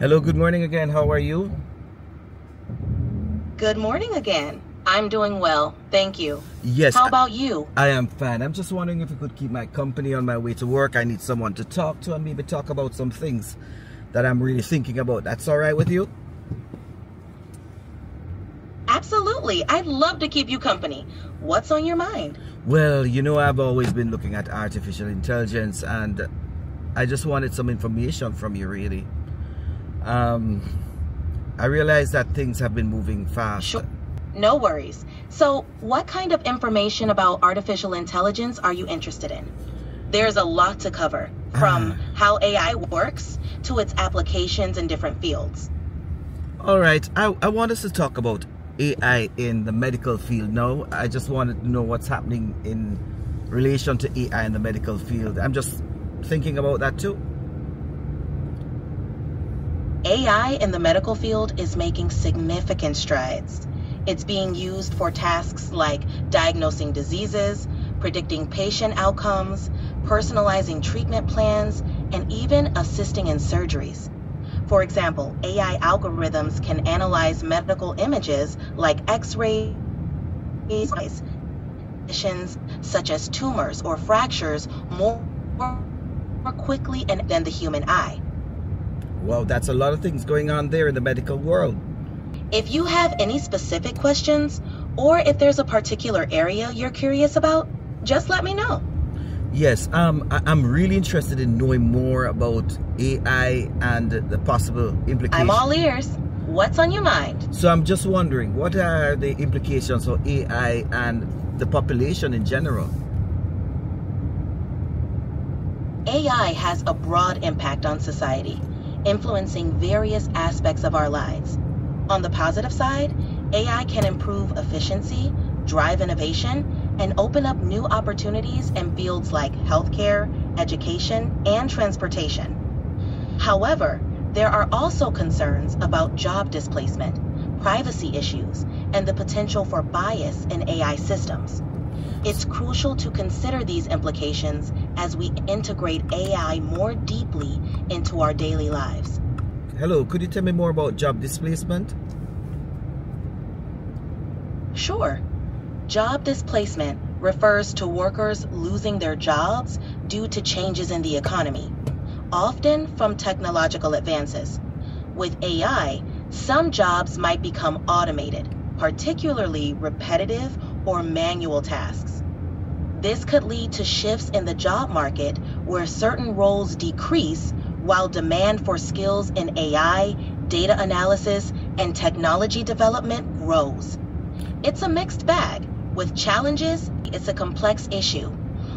Hello, good morning again. How are you? Good morning again. I'm doing well, thank you. Yes. How about you? I am fine. I'm just wondering if you could keep my company on my way to work. I need someone to talk to and maybe talk about some things that I'm really thinking about. That's all right with you? Absolutely. I'd love to keep you company. What's on your mind? Well, you know, I've always been looking at artificial intelligence and I just wanted some information from you, really. Um, I realize that things have been moving fast. Sure. No worries. So, what kind of information about artificial intelligence are you interested in? There's a lot to cover, from Ah. how AI works to its applications in different fields. All right, I, I want us to talk about AI in the medical field now. I just wanted to know what's happening in relation to AI in the medical field. I'm just thinking about that too. AI in the medical field is making significant strides. It's being used for tasks like diagnosing diseases, predicting patient outcomes, personalizing treatment plans, and even assisting in surgeries. For example, AI algorithms can analyze medical images like x rays, conditions such as tumors or fractures more, more quickly than the human eye. Wow, that's a lot of things going on there in the medical world. If you have any specific questions, or if there's a particular area you're curious about, just let me know. Yes, um, I, I'm really interested in knowing more about AI and the possible implications. I'm all ears. What's on your mind? So I'm just wondering, what are the implications for AI and the population in general? AI has a broad impact on society, influencing various aspects of our lives. On the positive side, AI can improve efficiency, drive innovation, and open up new opportunities in fields like healthcare, education, and transportation. However, there are also concerns about job displacement, privacy issues, and the potential for bias in AI systems. It's crucial to consider these implications as we integrate AI more deeply into our daily lives. Hello, could you tell me more about job displacement? Sure, job displacement refers to workers losing their jobs due to changes in the economy, often from technological advances. With AI, some jobs might become automated, particularly repetitive or manual tasks. This could lead to shifts in the job market where certain roles decrease while demand for skills in AI, data analysis, and technology development grows. It's a mixed bag. With challenges, it's a complex issue.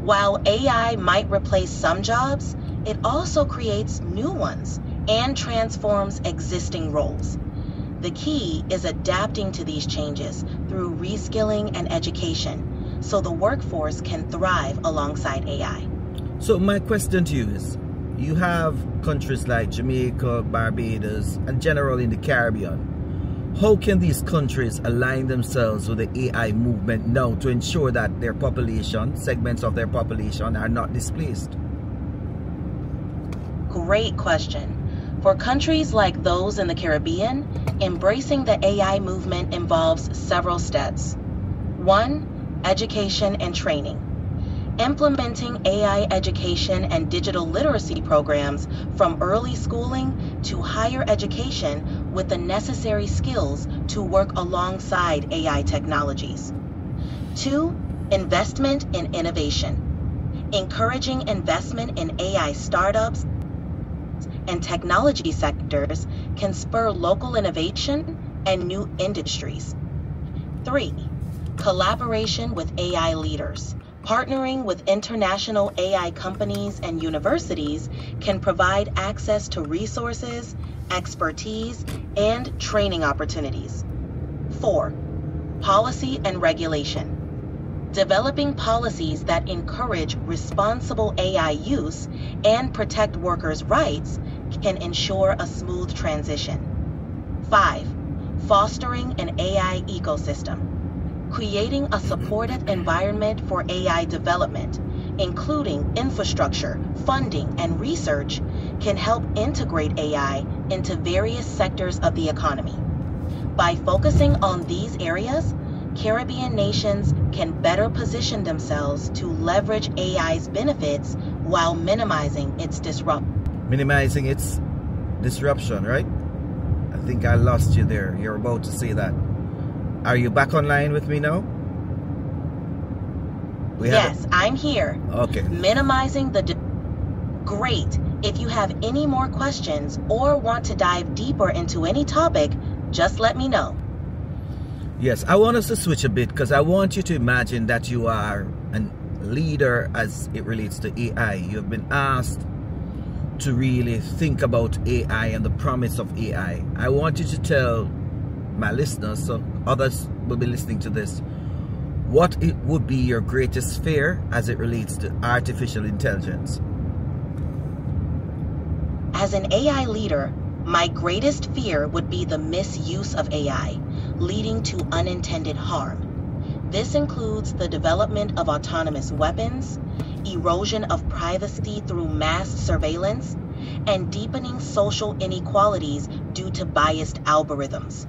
While AI might replace some jobs, it also creates new ones and transforms existing roles. The key is adapting to these changes through reskilling and education so the workforce can thrive alongside AI. So my question to you is, you have countries like Jamaica, Barbados, and generally in the Caribbean. How can these countries align themselves with the AI movement now to ensure that their population, segments of their population, are not displaced? Great question. For countries like those in the Caribbean, embracing the AI movement involves several steps. One, education and training. Implementing AI education and digital literacy programs from early schooling to higher education with the necessary skills to work alongside AI technologies. Two, investment in innovation. Encouraging investment in AI startups and technology sectors can spur local innovation and new industries. Three, collaboration with AI leaders. Partnering with international AI companies and universities can provide access to resources, expertise, and training opportunities. Four, policy and regulation. Developing policies that encourage responsible AI use and protect workers' rights can ensure a smooth transition. Five, fostering an AI ecosystem. Creating a supportive environment for AI development, including infrastructure, funding, and research, can help integrate AI into various sectors of the economy. By focusing on these areas, Caribbean nations can better position themselves to leverage AI's benefits while minimizing its disruption. Minimizing its disruption, right? I think I lost you there. You're about to say that. Are you back online with me now? We yes, I'm here. Okay. Minimizing the. Great. If you have any more questions or want to dive deeper into any topic, just let me know. Yes, I want us to switch a bit because I want you to imagine that you are a leader as it relates to AI. You've been asked to really think about AI and the promise of AI. I want you to tell my listeners, so others will be listening to this, what it would be your greatest fear as it relates to artificial intelligence. As an AI leader, my greatest fear would be the misuse of AI, leading to unintended harm. This includes the development of autonomous weapons, erosion of privacy through mass surveillance, and deepening social inequalities due to biased algorithms.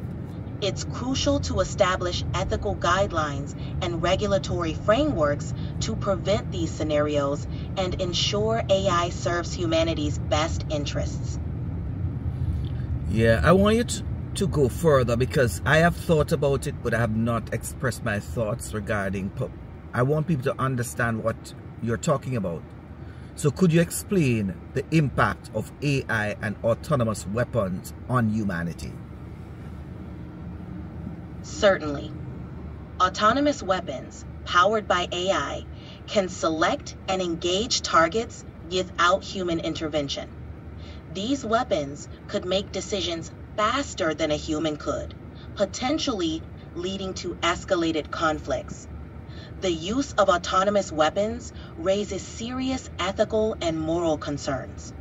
It's crucial to establish ethical guidelines and regulatory frameworks to prevent these scenarios and ensure AI serves humanity's best interests. Yeah, I want you to, to go further because I have thought about it, but I have not expressed my thoughts regarding. I want people to understand what you're talking about. So, could you explain the impact of AI and autonomous weapons on humanity? Certainly. Autonomous weapons, powered by AI, can select and engage targets without human intervention. These weapons could make decisions faster than a human could, potentially leading to escalated conflicts. The use of autonomous weapons raises serious ethical and moral concerns.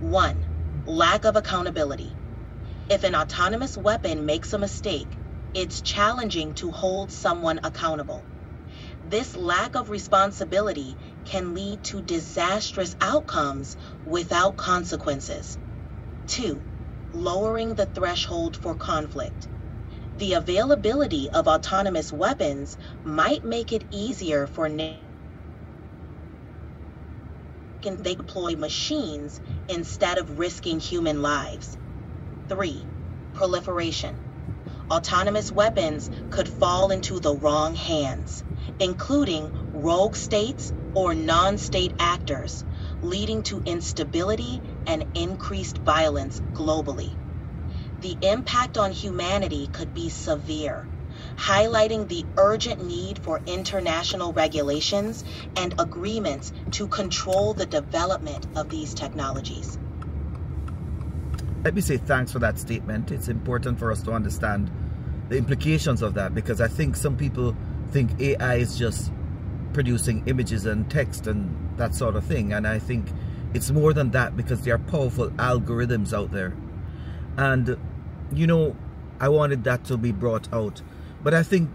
1. Lack of accountability. If an autonomous weapon makes a mistake, it's challenging to hold someone accountable. This lack of responsibility can lead to disastrous outcomes without consequences. 2. Lowering the threshold for conflict. The availability of autonomous weapons might make it easier for nations they deploy machines instead of risking human lives. 3. Proliferation. Autonomous weapons could fall into the wrong hands, including rogue states or non state actors, leading to instability and increased violence globally. The impact on humanity could be severe, highlighting the urgent need for international regulations and agreements to control the development of these technologies. Let me say thanks for that statement. It's important for us to understand the implications of that because I think some people think AI is just producing images and text and that sort of thing. And I think it's more than that because there are powerful algorithms out there. And, you know, I wanted that to be brought out. But I think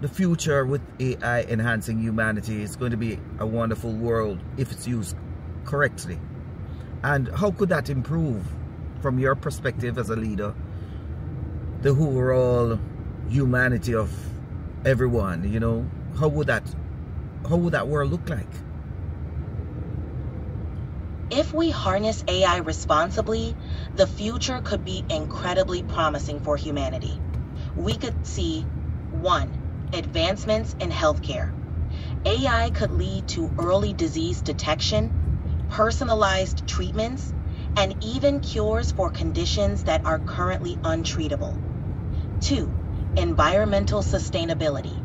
the future with AI enhancing humanity is going to be a wonderful world if it's used correctly. And how could that improve from your perspective as a leader the overall humanity of everyone, you know? How would that how would that world look like? If we harness AI responsibly, the future could be incredibly promising for humanity. We could see 1. Advancements in healthcare. AI could lead to early disease detection, personalized treatments, and even cures for conditions that are currently untreatable. 2. Environmental sustainability.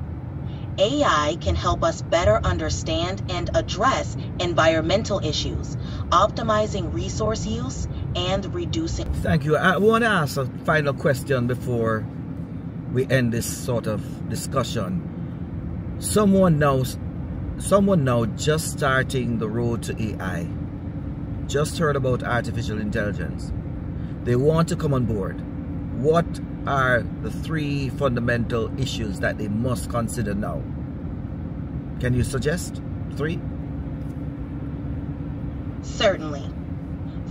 AI can help us better understand and address environmental issues, optimizing resource use and reducing. Thank you. I want to ask a final question before we end this sort of discussion. Someone knows, someone now just starting the road to AI, just heard about artificial intelligence. They want to come on board. What are the three fundamental issues that they must consider now? Can you suggest three? Certainly.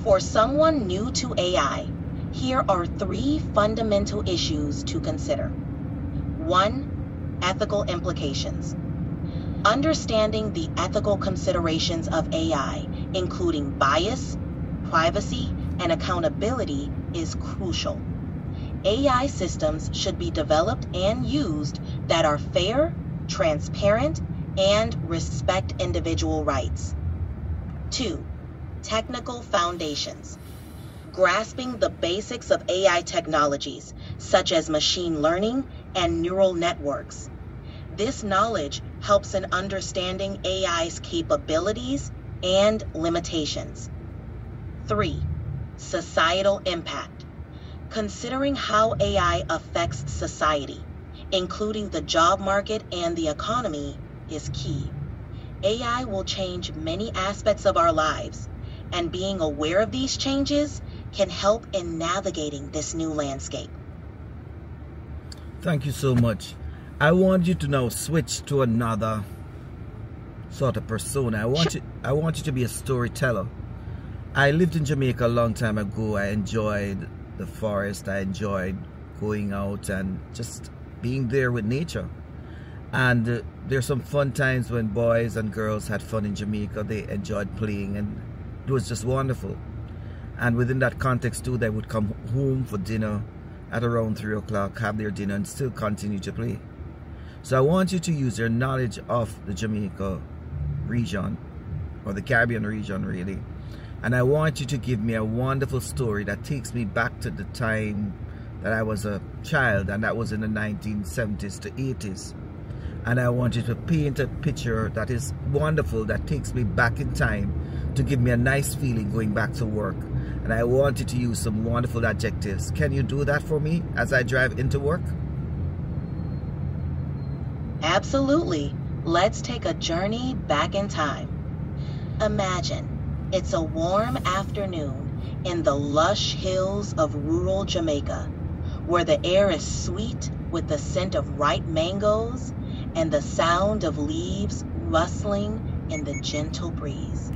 For someone new to AI, here are three fundamental issues to consider. One, ethical implications. Understanding the ethical considerations of AI, including bias, privacy, and accountability, is crucial. AI systems should be developed and used that are fair, transparent, and respect individual rights. 2. Technical foundations. Grasping the basics of AI technologies, such as machine learning and neural networks. This knowledge helps in understanding AI's capabilities and limitations. 3. Societal impact. Considering how AI affects society, including the job market and the economy, is key. AI will change many aspects of our lives, and being aware of these changes can help in navigating this new landscape. Thank you so much. I want you to now switch to another sort of persona. I want you I want you to be a storyteller. I lived in Jamaica a long time ago. I enjoyed the forest. I enjoyed going out and just being there with nature. And uh, there's some fun times when boys and girls had fun in Jamaica. They enjoyed playing and it was just wonderful. And within that context too, they would come home for dinner at around 3 o'clock, have their dinner and still continue to play. So I want you to use your knowledge of the Jamaica region, or the Caribbean region really, and I want you to give me a wonderful story that takes me back to the time that I was a child, and that was in the 1970s to 80s. And I want you to paint a picture that is wonderful, that takes me back in time to give me a nice feeling going back to work. And I want you to use some wonderful adjectives. Can you do that for me as I drive into work? Absolutely. Let's take a journey back in time. Imagine it's a warm afternoon in the lush hills of rural Jamaica, where the air is sweet with the scent of ripe mangoes and the sound of leaves rustling in the gentle breeze.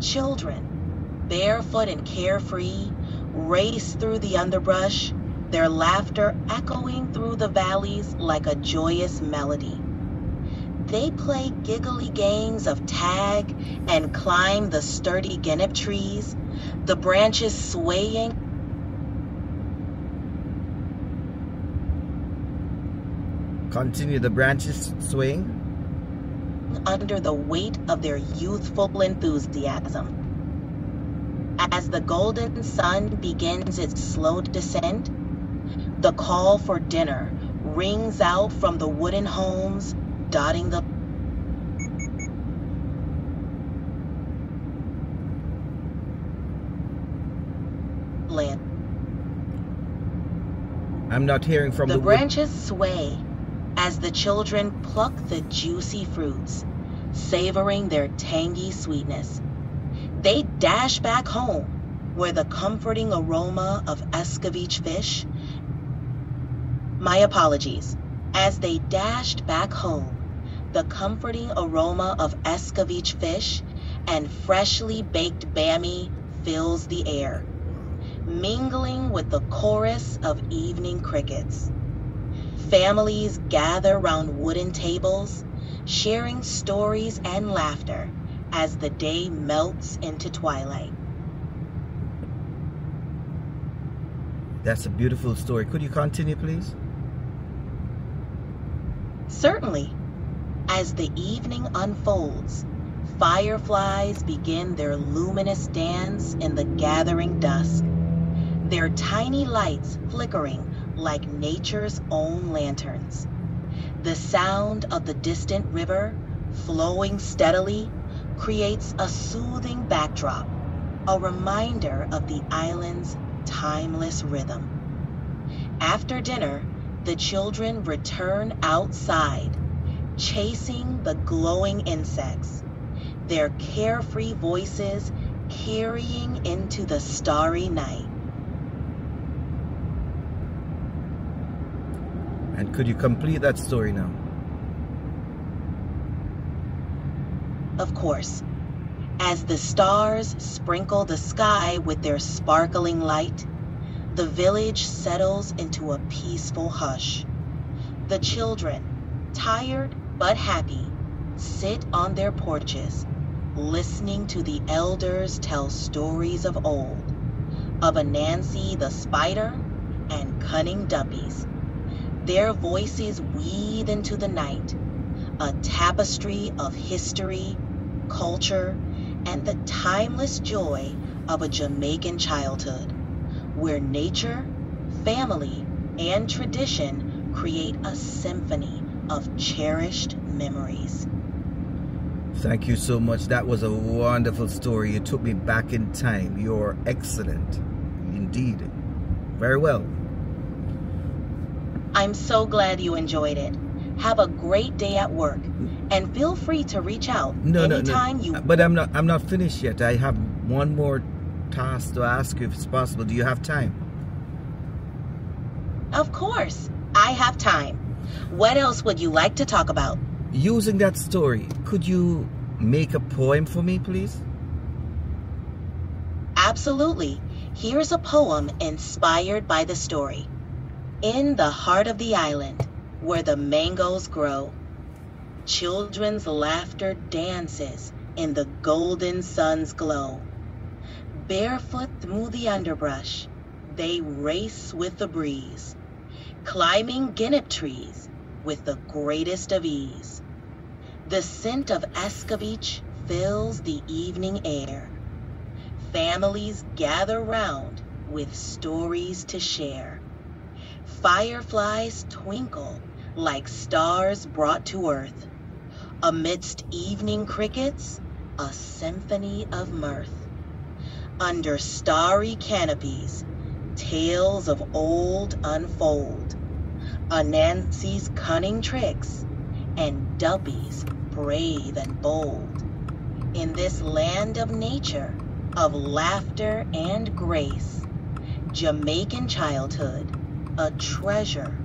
Children, barefoot and carefree, race through the underbrush, their laughter echoing through the valleys like a joyous melody. They play giggly games of tag and climb the sturdy guinep trees, the branches swaying. Continue the branches swaying. Under the weight of their youthful enthusiasm. As the golden sun begins its slow descent, the call for dinner rings out from the wooden homes dotting the land. I'm not hearing from the, the branches sway as the children pluck the juicy fruits, savoring their tangy sweetness. They dash back home where the comforting aroma of escovitch fish. My apologies. As they dashed back home, the comforting aroma of escovitch fish and freshly baked bammy fills the air, mingling with the chorus of evening crickets. Families gather round wooden tables, sharing stories and laughter as the day melts into twilight. That's a beautiful story. Could you continue, please? Certainly. As the evening unfolds, fireflies begin their luminous dance in the gathering dusk, their tiny lights flickering like nature's own lanterns. The sound of the distant river flowing steadily creates a soothing backdrop, a reminder of the island's timeless rhythm. After dinner, the children return outside chasing the glowing insects, their carefree voices carrying into the starry night. And could you complete that story now? Of course. As the stars sprinkle the sky with their sparkling light, the village settles into a peaceful hush. The children, tired but happy, sit on their porches, listening to the elders tell stories of old, of Anansi the spider and cunning duppies. Their voices weave into the night, a tapestry of history, culture, and the timeless joy of a Jamaican childhood, where nature, family, and tradition create a symphony of cherished memories. Thank you so much. That was a wonderful story. You took me back in time. You're excellent. Indeed. Very well. I'm so glad you enjoyed it. Have a great day at work and feel free to reach out No, no, anytime no. you But I'm not I'm not finished yet. I have one more task to ask you if it's possible. Do you have time? Of course. I have time. What else would you like to talk about? Using that story, could you make a poem for me, please? Absolutely. Here's a poem inspired by the story. In the heart of the island, where the mangoes grow, children's laughter dances in the golden sun's glow. Barefoot through the underbrush, they race with the breeze, climbing guinep trees with the greatest of ease. The scent of escovitch fills the evening air. Families gather round with stories to share. Fireflies twinkle like stars brought to earth. Amidst evening crickets, a symphony of mirth. Under starry canopies, tales of old unfold. Anansi's cunning tricks and Duppy's brave and bold. In this land of nature, of laughter and grace, Jamaican childhood, a treasure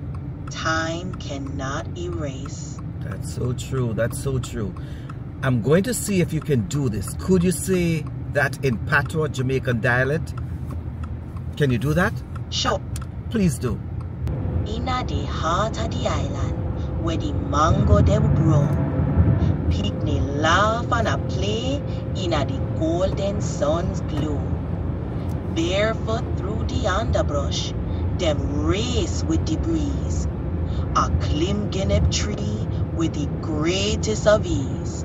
time cannot erase. That's so true. That's so true. I'm going to see if you can do this. Could you say that in patois Jamaican dialect? Can you do that? Sure. Please do. Inna the heart of the island, where the mango them grow, picnic laugh and a play inna the golden sun's glow. Barefoot through the underbrush, them race with the breeze. A climb guinep tree with the greatest of ease.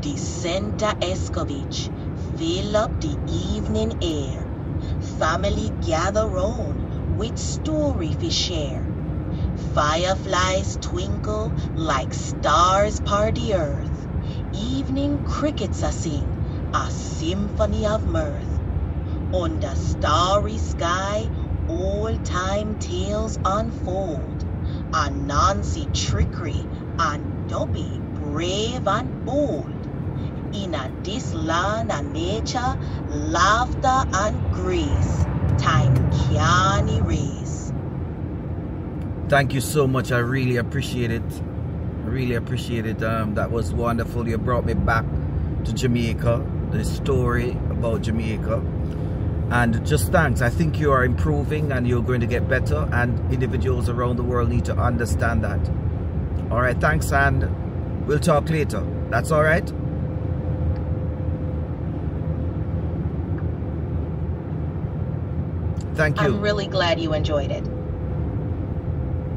The center escovitch fill up the evening air. Family gather round with story to share. Fireflies twinkle like stars par the earth. Evening crickets a sing a symphony of mirth. On the starry sky, old time tales unfold. Anansi trickery and Duppy brave and bold. In a this land of nature, laughter and grace, time can erase. Thank you so much. I really appreciate it. I really appreciate it. Um, that was wonderful. You brought me back to Jamaica, the story about Jamaica. And just thanks. I think you are improving and you're going to get better, and individuals around the world need to understand that. All right, thanks, and we'll talk later. That's all right? Thank you. I'm really glad you enjoyed it.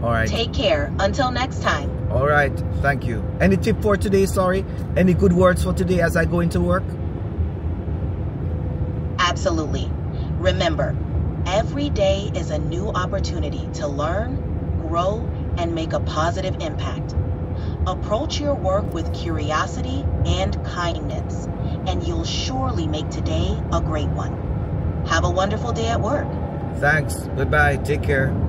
all right. Take care. Until next time. All right. Thank you. Any tip for today? Sorry. Any good words for today as I go into work? Absolutely. Remember, every day is a new opportunity to learn, grow, and make a positive impact. Approach your work with curiosity and kindness, and you'll surely make today a great one. Have a wonderful day at work. Thanks. Goodbye. Take care.